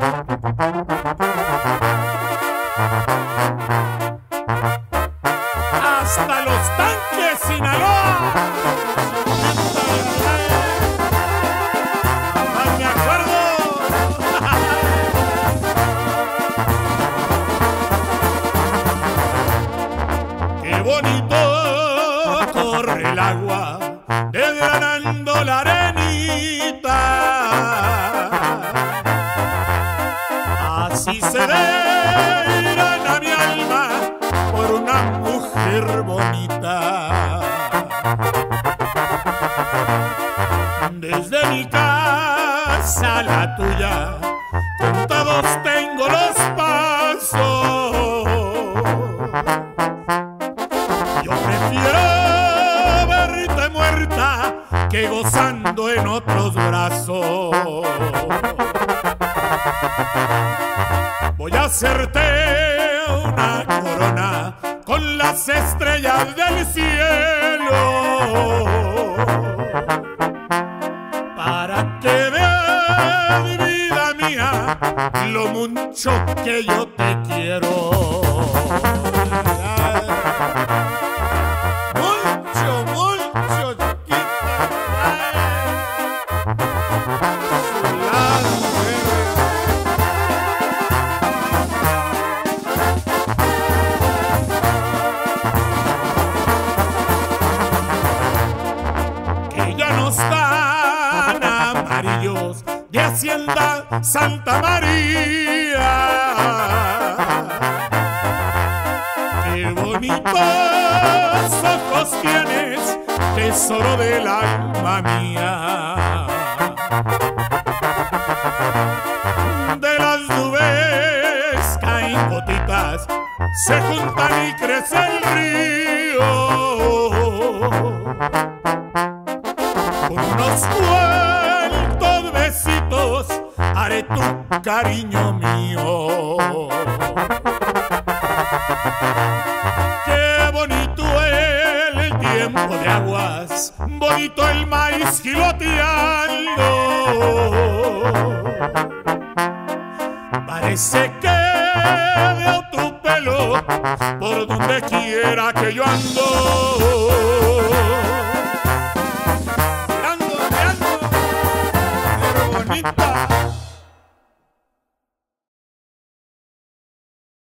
Hasta los tanques Sinaloa. Ah, me acuerdo. Qué bonito corre el agua desgranando la arenita. Así se a mi alma por una mujer bonita. Desde mi casa a la tuya, contados tengo los pasos. Yo prefiero verte muerta que gozando en otros brazos. Hacerte una corona con las estrellas del cielo. Para que veas, vida mía, lo mucho que yo te quiero. No están amarillos de Hacienda Santa María. Qué bonitos ojos tienes, tesoro del alma mía. De las nubes caen gotitas, se juntan y crece el río cuantos besitos haré tu cariño mío. Qué bonito el tiempo de aguas, bonito el maíz giloteando. Parece que veo tu pelo por donde quiera que yo ando. bonito.